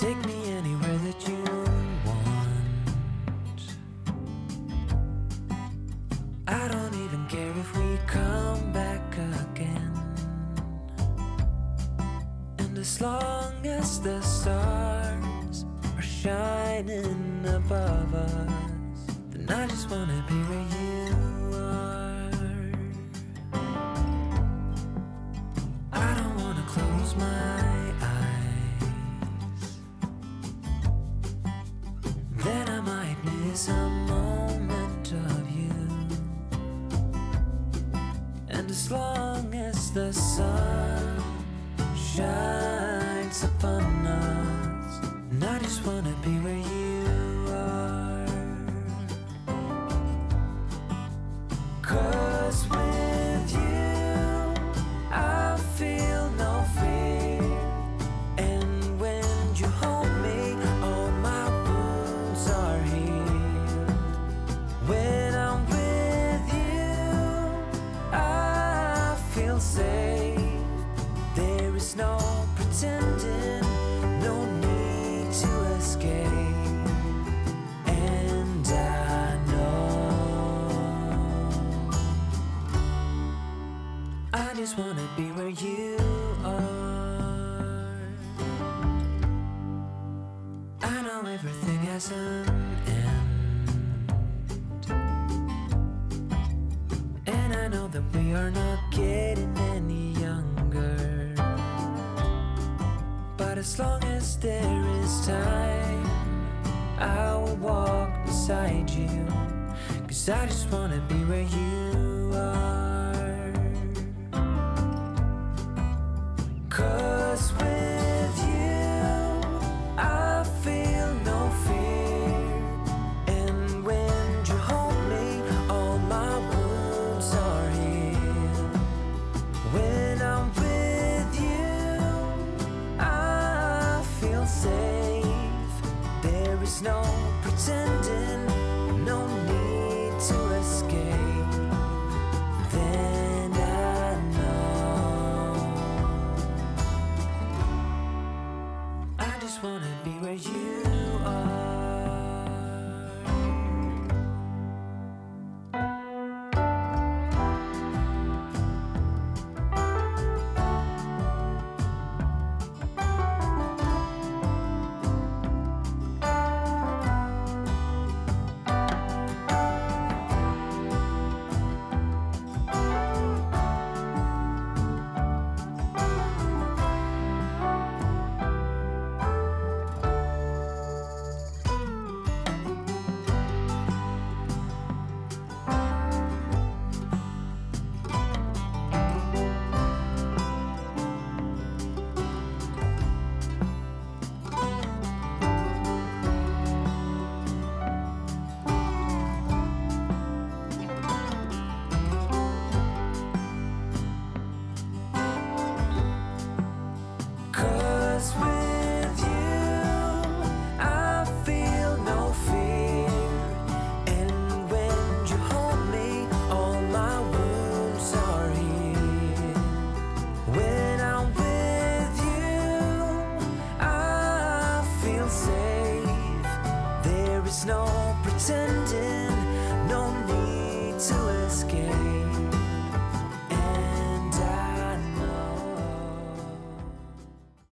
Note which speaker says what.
Speaker 1: Take me anywhere that you want. I don't even care if we come back again. And as long as the stars are shining above us, then I just wanna be where you miss a moment of you. And as long as the sun shines When I'm with you, I feel safe. There is no pretending, no need to escape. And I know I just wanna be where you are. I know everything has an that we are not getting any younger. But as long as there is time, I will walk beside you. Cause I just wanna be where you are. Just wanna be where you